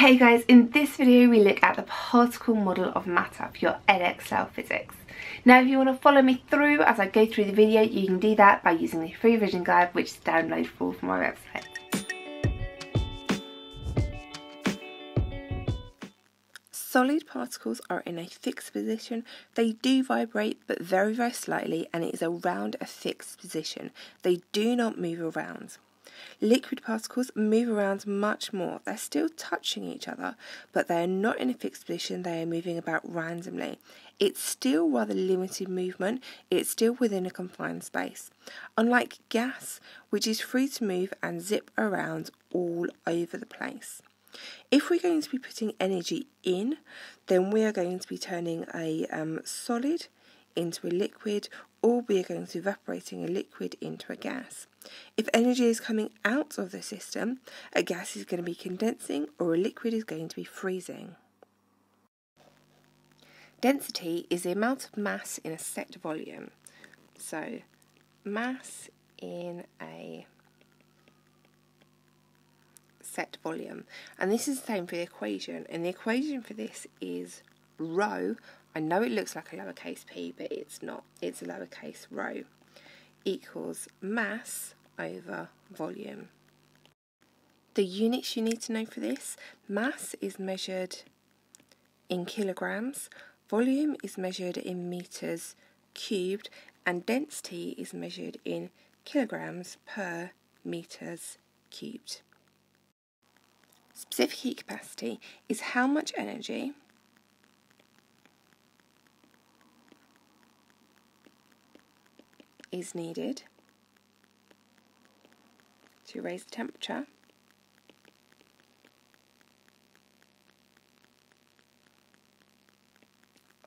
Hey guys, in this video we look at the particle model of matter for your Edexcel physics. Now if you want to follow me through as I go through the video, you can do that by using the free vision guide which is downloadable from my website. Solid particles are in a fixed position. They do vibrate, but very, very slightly, and it is around a fixed position. They do not move around. Liquid particles move around much more. They're still touching each other, but they are not in a fixed position. They are moving about randomly. It's still rather limited movement. It's still within a confined space. Unlike gas, which is free to move and zip around all over the place. If we're going to be putting energy in, then we are going to be turning a um, solid into a liquid or we are going to be evaporating a liquid into a gas. If energy is coming out of the system, a gas is going to be condensing or a liquid is going to be freezing. Density is the amount of mass in a set volume. So, mass in a set volume. And this is the same for the equation. And the equation for this is rho. I know it looks like a lowercase p, but it's not. It's a lowercase rho equals mass over volume. The units you need to know for this, mass is measured in kilograms, volume is measured in meters cubed, and density is measured in kilograms per meters cubed. Specific heat capacity is how much energy is needed to raise the temperature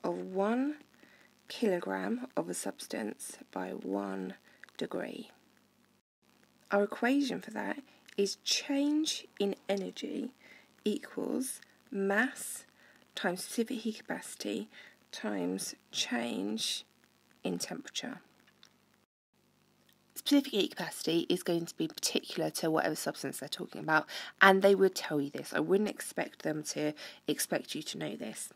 of one kilogram of a substance by one degree. Our equation for that is change in energy equals mass times specific heat capacity times change in temperature. Specific heat capacity is going to be particular to whatever substance they're talking about, and they would tell you this. I wouldn't expect them to expect you to know this.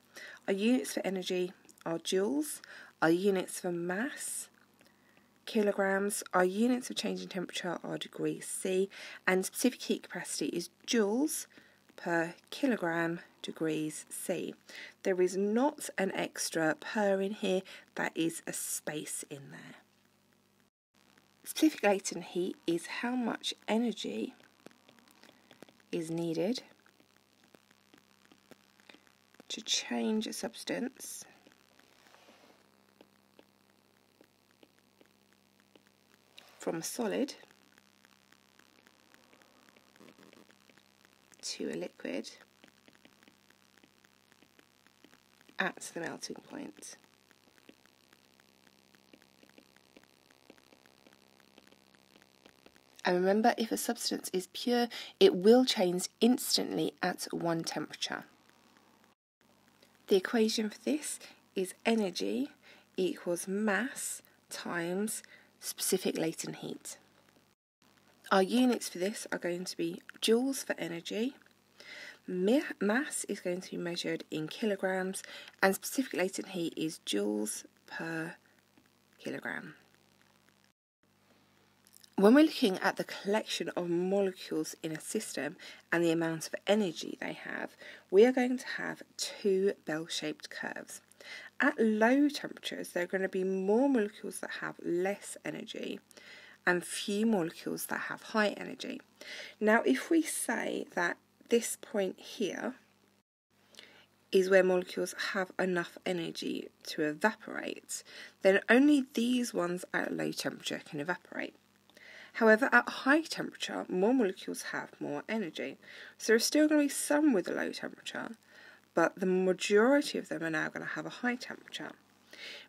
Our units for energy are joules, our units for mass kilograms. Our units of change in temperature are degrees C, and specific heat capacity is joules per kilogram degrees C. There is not an extra per in here, that is a space in there. Specific latent heat is how much energy is needed to change a substance from a solid to a liquid at the melting point. And remember, if a substance is pure, it will change instantly at one temperature. The equation for this is energy equals mass times specific latent heat. Our units for this are going to be joules for energy, mass is going to be measured in kilograms, and specific latent heat is joules per kilogram. When we're looking at the collection of molecules in a system and the amount of energy they have, we are going to have two bell-shaped curves. At low temperatures, there are going to be more molecules that have less energy and few molecules that have high energy. Now, if we say that this point here is where molecules have enough energy to evaporate, then only these ones at low temperature can evaporate. However, at high temperature, more molecules have more energy. So there are still going to be some with a low temperature, but the majority of them are now going to have a high temperature,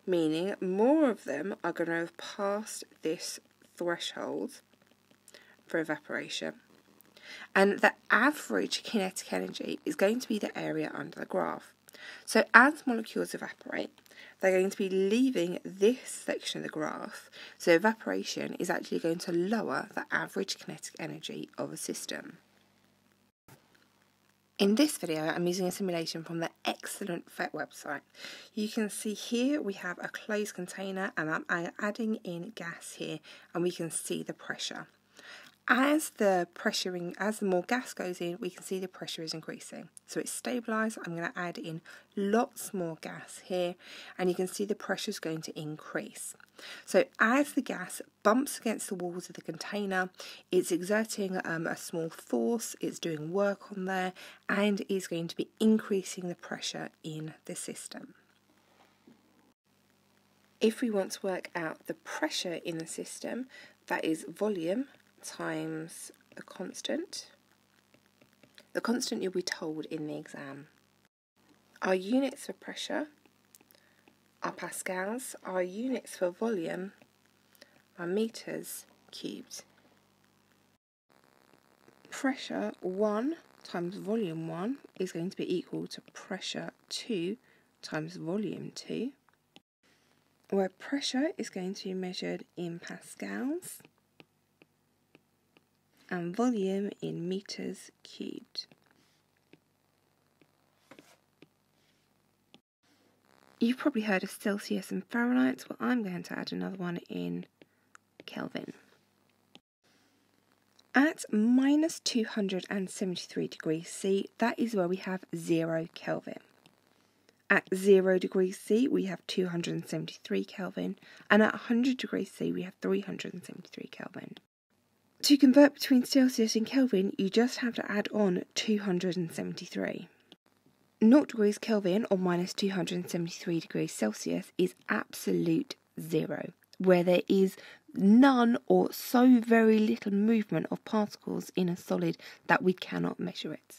meaning more of them are going to have passed this threshold for evaporation. And the average kinetic energy is going to be the area under the graph. So as molecules evaporate, they're going to be leaving this section of the graph. So evaporation is actually going to lower the average kinetic energy of a system. In this video, I'm using a simulation from the Excellent PhET website. You can see here we have a closed container and I'm adding in gas here and we can see the pressure. As the pressuring, as the more gas goes in, we can see the pressure is increasing. So it's stabilized. I'm going to add in lots more gas here, and you can see the pressure is going to increase. So as the gas bumps against the walls of the container, it's exerting um, a small force, it's doing work on there, and is going to be increasing the pressure in the system. If we want to work out the pressure in the system, that is volume times a constant. The constant you'll be told in the exam. Our units for pressure are pascals, our units for volume are meters cubed. Pressure 1 times volume 1 is going to be equal to pressure 2 times volume 2, where pressure is going to be measured in pascals and volume in meters cubed. You've probably heard of Celsius and Fahrenheit, well I'm going to add another one in Kelvin. At minus 273 degrees C, that is where we have 0 Kelvin. At 0 degrees C, we have 273 Kelvin, and at 100 degrees C, we have 373 Kelvin. To convert between Celsius and Kelvin, you just have to add on 273. 0 degrees Kelvin or minus 273 degrees Celsius is absolute zero, where there is none or so very little movement of particles in a solid that we cannot measure it.